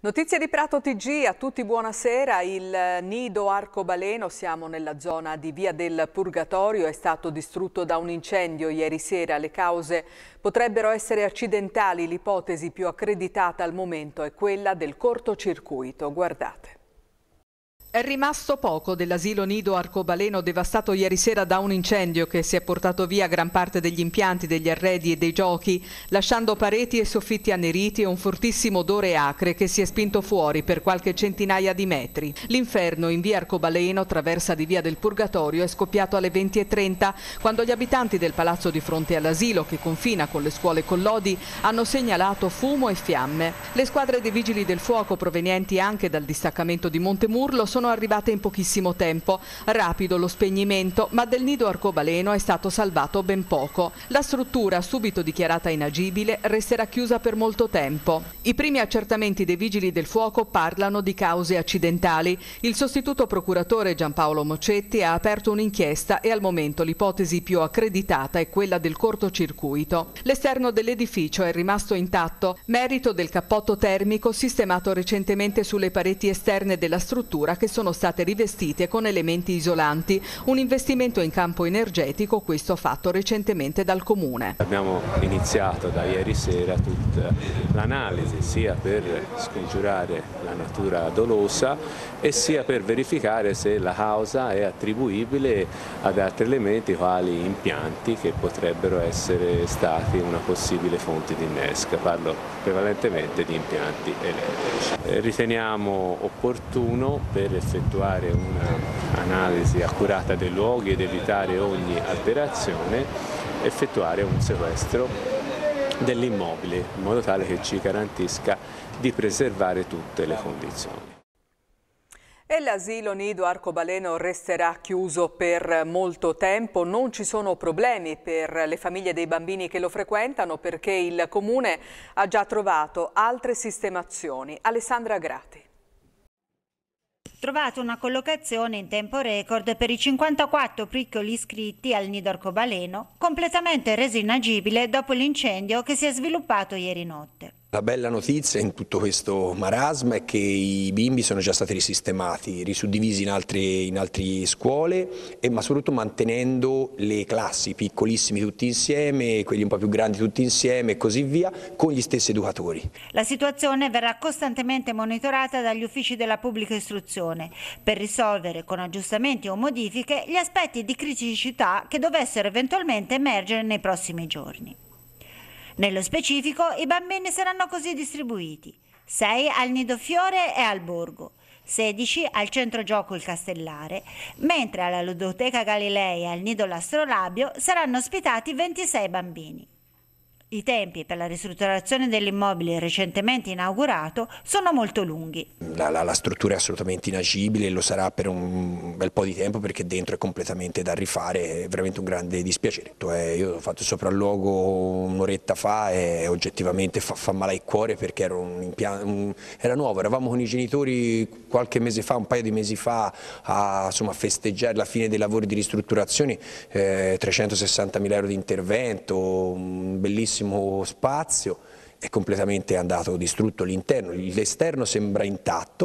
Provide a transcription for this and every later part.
Notizie di Prato TG, a tutti buonasera. Il nido arcobaleno, siamo nella zona di Via del Purgatorio, è stato distrutto da un incendio ieri sera. Le cause potrebbero essere accidentali, l'ipotesi più accreditata al momento è quella del cortocircuito. Guardate. È rimasto poco dell'asilo nido arcobaleno devastato ieri sera da un incendio che si è portato via gran parte degli impianti, degli arredi e dei giochi, lasciando pareti e soffitti anneriti e un fortissimo odore acre che si è spinto fuori per qualche centinaia di metri. L'inferno in via Arcobaleno, traversa di via del Purgatorio, è scoppiato alle 20.30 quando gli abitanti del palazzo di fronte all'asilo, che confina con le scuole Collodi, hanno segnalato fumo e fiamme. Le squadre dei vigili del fuoco provenienti anche dal distaccamento di Montemurlo sono sono arrivate in pochissimo tempo. Rapido lo spegnimento, ma del nido arcobaleno è stato salvato ben poco. La struttura, subito dichiarata inagibile, resterà chiusa per molto tempo. I primi accertamenti dei vigili del fuoco parlano di cause accidentali. Il sostituto procuratore Giampaolo Mocetti ha aperto un'inchiesta e al momento l'ipotesi più accreditata è quella del cortocircuito. L'esterno dell'edificio è rimasto intatto, merito del cappotto termico sistemato recentemente sulle pareti esterne della struttura che sono state rivestite con elementi isolanti, un investimento in campo energetico, questo fatto recentemente dal Comune. Abbiamo iniziato da ieri sera tutta l'analisi sia per scongiurare la natura dolosa e sia per verificare se la causa è attribuibile ad altri elementi quali impianti che potrebbero essere stati una possibile fonte di innesca, parlo prevalentemente di impianti elettrici. Eh, riteniamo opportuno per effettuare un'analisi accurata dei luoghi ed evitare ogni alterazione, effettuare un sequestro dell'immobile in modo tale che ci garantisca di preservare tutte le condizioni. E l'asilo nido arcobaleno resterà chiuso per molto tempo, non ci sono problemi per le famiglie dei bambini che lo frequentano perché il Comune ha già trovato altre sistemazioni. Alessandra Grati trovato una collocazione in tempo record per i 54 piccoli iscritti al nido arcobaleno, completamente reso inagibile dopo l'incendio che si è sviluppato ieri notte. La bella notizia in tutto questo marasma è che i bimbi sono già stati risistemati, risuddivisi in altre, in altre scuole, e, ma soprattutto mantenendo le classi piccolissimi tutti insieme, quelli un po' più grandi tutti insieme e così via, con gli stessi educatori. La situazione verrà costantemente monitorata dagli uffici della pubblica istruzione per risolvere con aggiustamenti o modifiche gli aspetti di criticità che dovessero eventualmente emergere nei prossimi giorni. Nello specifico i bambini saranno così distribuiti 6 al Nido Fiore e al Borgo, 16 al centro gioco Il Castellare, mentre alla Ludoteca Galilei e al Nido L'Astrolabio saranno ospitati 26 bambini. I tempi per la ristrutturazione dell'immobile recentemente inaugurato sono molto lunghi. La, la, la, struttura è assolutamente inagibile lo sarà per un bel po' di tempo perché dentro è completamente da rifare, è veramente un grande dispiacere. Eh, io ho fatto il sopralluogo un'oretta fa e oggettivamente fa, fa male al cuore perché era, un un, era, nuovo, eravamo con i genitori qualche mese fa, un paio di mesi fa a insomma, festeggiare la fine dei lavori di ristrutturazione, eh, 360 mila euro di intervento, un bellissimo grandissimo spazio, è completamente andato distrutto l'interno, l'esterno sembra intatto.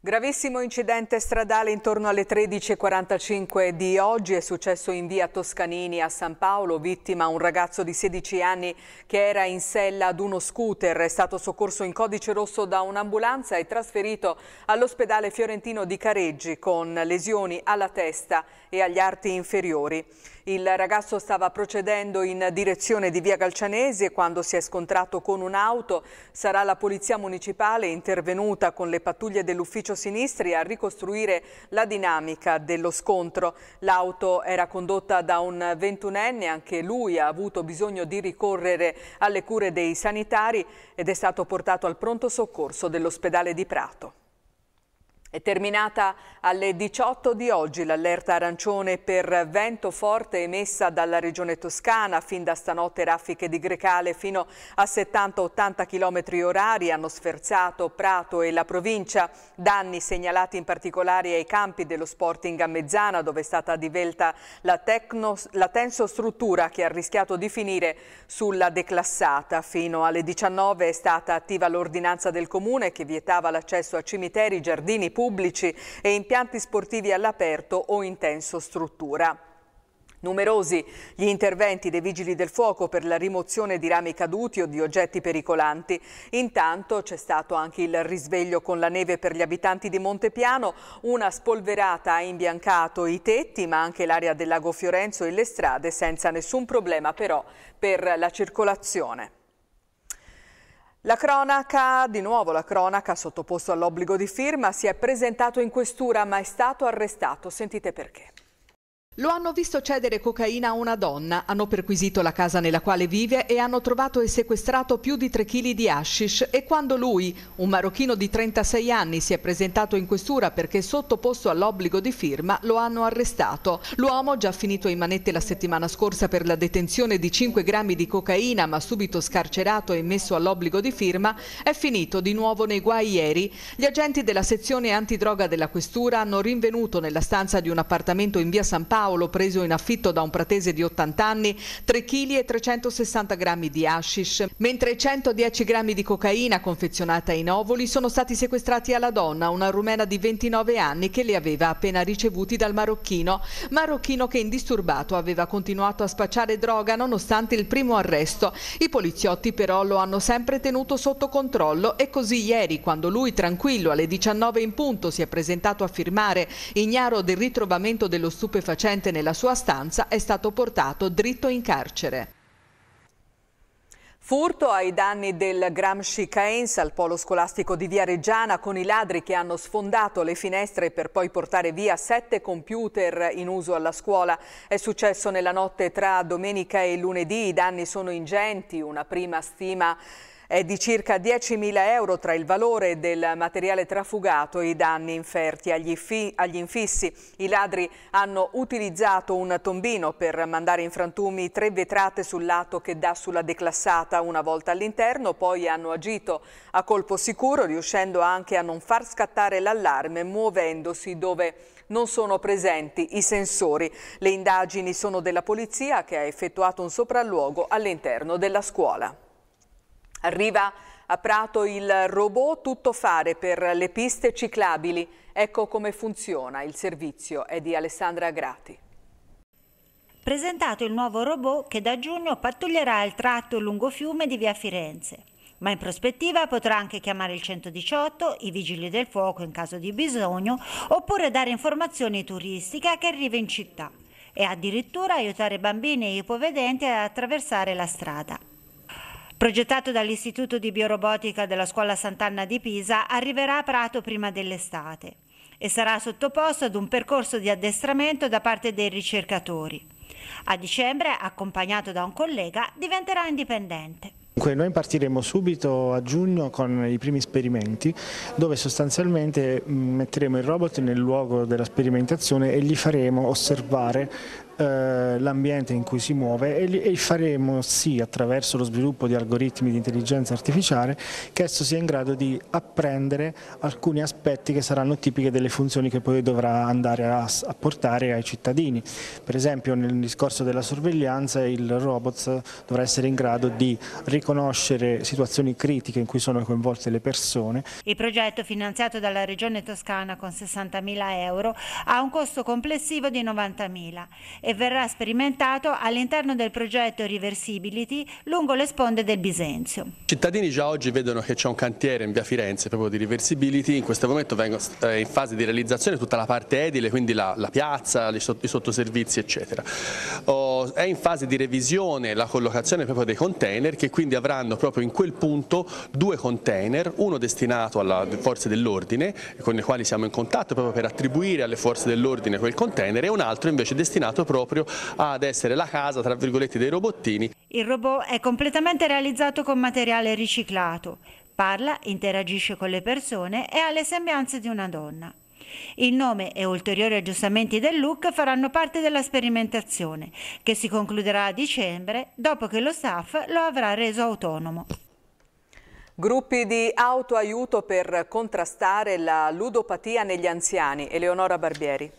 Gravissimo incidente stradale intorno alle 13.45 di oggi è successo in via Toscanini a San Paolo, vittima un ragazzo di 16 anni che era in sella ad uno scooter, è stato soccorso in codice rosso da un'ambulanza e trasferito all'ospedale fiorentino di Careggi con lesioni alla testa e agli arti inferiori. Il ragazzo stava procedendo in direzione di via Galcianesi e quando si è scontrato con un'auto sarà la polizia municipale intervenuta con le pattuglie dell'ufficio sinistri a ricostruire la dinamica dello scontro. L'auto era condotta da un ventunenne, anche lui ha avuto bisogno di ricorrere alle cure dei sanitari ed è stato portato al pronto soccorso dell'ospedale di Prato. È terminata alle 18 di oggi l'allerta arancione per vento forte emessa dalla regione toscana. Fin da stanotte raffiche di Grecale fino a 70-80 km orari hanno sferzato Prato e la provincia. Danni segnalati in particolare ai campi dello Sporting a Mezzana dove è stata divelta la, tecno, la tensostruttura che ha rischiato di finire sulla declassata. Fino alle 19 è stata attiva l'ordinanza del comune che vietava l'accesso a cimiteri, giardini pubblici pubblici e impianti sportivi all'aperto o in tenso struttura. Numerosi gli interventi dei Vigili del Fuoco per la rimozione di rami caduti o di oggetti pericolanti. Intanto c'è stato anche il risveglio con la neve per gli abitanti di Montepiano. Una spolverata ha imbiancato i tetti ma anche l'area del lago Fiorenzo e le strade senza nessun problema però per la circolazione. La cronaca, di nuovo la cronaca, sottoposto all'obbligo di firma, si è presentato in questura ma è stato arrestato. Sentite perché. Lo hanno visto cedere cocaina a una donna, hanno perquisito la casa nella quale vive e hanno trovato e sequestrato più di 3 kg di hashish e quando lui, un marocchino di 36 anni, si è presentato in questura perché sottoposto all'obbligo di firma, lo hanno arrestato. L'uomo, già finito in manette la settimana scorsa per la detenzione di 5 grammi di cocaina ma subito scarcerato e messo all'obbligo di firma, è finito di nuovo nei guai ieri. Gli agenti della sezione antidroga della questura hanno rinvenuto nella stanza di un appartamento in via San Paolo Paolo preso in affitto da un pratese di 80 anni 3 kg e 360 grammi di hashish, mentre 110 grammi di cocaina confezionata in ovuli sono stati sequestrati alla donna, una rumena di 29 anni che li aveva appena ricevuti dal marocchino, marocchino che indisturbato aveva continuato a spacciare droga nonostante il primo arresto. I poliziotti però lo hanno sempre tenuto sotto controllo e così ieri, quando lui tranquillo alle 19 in punto si è presentato a firmare, ignaro del ritrovamento dello stupefacente presente nella sua stanza è stato portato dritto in carcere. Furto ai danni del Gramsci Caenza al polo scolastico di Via Reggiana con i ladri che hanno sfondato le finestre per poi portare via sette computer in uso alla scuola. È successo nella notte tra domenica e lunedì, i danni sono ingenti, una prima stima è di circa 10.000 euro tra il valore del materiale trafugato e i danni inferti agli, agli, infissi. I ladri hanno utilizzato un tombino per mandare in frantumi tre vetrate sul lato che dà sulla declassata una volta all'interno, poi hanno agito a colpo sicuro riuscendo anche a non far scattare l'allarme muovendosi dove non sono presenti i sensori. Le indagini sono della polizia che ha effettuato un sopralluogo all'interno della scuola. Arriva a Prato il robot tuttofare per le piste ciclabili. Ecco come funziona il servizio. È di Alessandra Grati. Presentato il nuovo robot che da giugno pattuglierà il tratto lungo fiume di via Firenze. Ma in prospettiva potrà anche chiamare il 118, i vigili del fuoco in caso di bisogno, oppure dare informazioni turistiche a chi arriva in città e addirittura aiutare bambini e ipovedenti ad attraversare la strada. Progettato dall'Istituto di Biorobotica della Scuola Sant'Anna di Pisa, arriverà a Prato prima dell'estate e sarà sottoposto ad un percorso di addestramento da parte dei ricercatori. A dicembre, accompagnato da un collega, diventerà indipendente. Noi partiremo subito a giugno con i primi esperimenti dove sostanzialmente metteremo il robot nel luogo della sperimentazione e gli faremo osservare eh, l'ambiente in cui si muove e, e, faremo sì attraverso lo sviluppo di algoritmi di intelligenza artificiale che esso sia in grado di apprendere alcuni aspetti che saranno tipiche delle funzioni che poi dovrà andare a, a portare ai cittadini. Per esempio nel discorso della sorveglianza il robot dovrà essere in grado di riconoscere situazioni critiche in cui sono coinvolte le persone. Il progetto finanziato dalla Regione Toscana con 60.000 euro ha un costo complessivo di 90.000 e verrà sperimentato all'interno del progetto Reversibility lungo le sponde del Bisenzio. I cittadini già oggi vedono che c'è un cantiere in via Firenze proprio di Reversibility, in questo momento vengo, è in fase di realizzazione tutta la parte edile, quindi la, la piazza, i sottoservizi eccetera. È in fase di revisione la collocazione proprio dei container che quindi avranno proprio in quel punto due container, uno destinato alle forze dell'ordine con le quali siamo in contatto proprio per attribuire alle forze dell'ordine quel container e un altro invece destinato proprio proprio ad essere la casa tra virgolette dei robottini. Il robot è completamente realizzato con materiale riciclato, parla, interagisce con le persone e ha le sembianze di una donna. Il nome e ulteriori aggiustamenti del look faranno parte della sperimentazione, che si concluderà a dicembre dopo che lo staff lo avrà reso autonomo. Gruppi di autoaiuto per contrastare la ludopatia negli anziani. Eleonora Barbieri.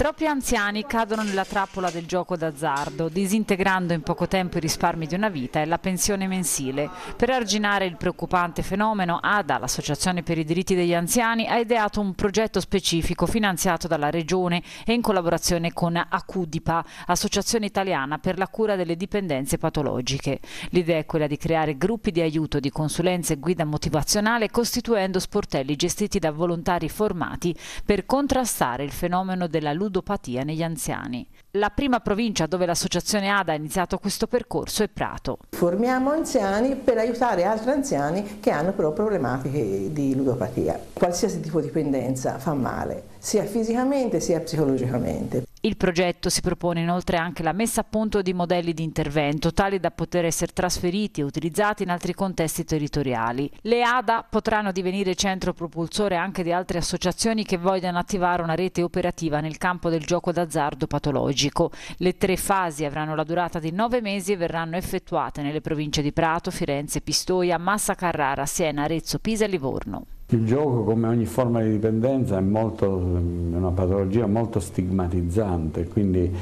Troppi anziani cadono nella trappola del gioco d'azzardo, disintegrando in poco tempo i risparmi di una vita e la pensione mensile. Per arginare il preoccupante fenomeno, ADA, l'Associazione per i diritti degli anziani, ha ideato un progetto specifico finanziato dalla Regione e in collaborazione con ACUDIPA, Associazione Italiana per la cura delle dipendenze patologiche. L'idea è quella di creare gruppi di aiuto, di consulenza e guida motivazionale costituendo sportelli gestiti da volontari formati per contrastare il fenomeno della ludopatia ludopatia negli anziani. La prima provincia dove l'associazione ADA ha iniziato questo percorso è Prato. Formiamo anziani per aiutare altri anziani che hanno però problematiche di ludopatia. Qualsiasi tipo di dipendenza fa male, sia fisicamente sia psicologicamente. Il progetto si propone inoltre anche la messa a punto di modelli di intervento tali da poter essere trasferiti e utilizzati in altri contesti territoriali. Le ADA potranno divenire centro propulsore anche di altre associazioni che vogliano attivare una rete operativa nel campo del gioco d'azzardo patologico. Le tre fasi avranno la durata di nove mesi e verranno effettuate nelle province di Prato, Firenze, Pistoia, Massa Carrara, Siena, Arezzo, Pisa e Livorno. Il gioco, come ogni forma di dipendenza, è, molto, una patologia molto stigmatizzante, quindi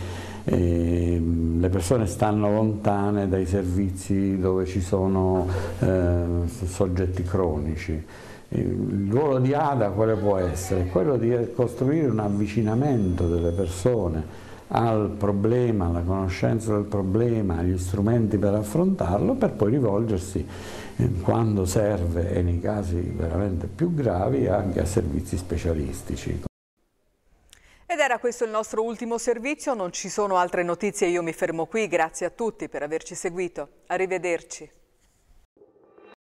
eh, le persone stanno lontane dai servizi dove ci sono eh, soggetti cronici. Il ruolo di ADA quale può essere? Quello di costruire un avvicinamento delle persone al problema, alla conoscenza del problema, agli strumenti per affrontarlo, per poi rivolgersi quando serve e nei casi veramente più gravi anche a servizi specialistici. Ed era questo il nostro ultimo servizio, non ci sono altre notizie, io mi fermo qui, grazie a tutti per averci seguito, arrivederci.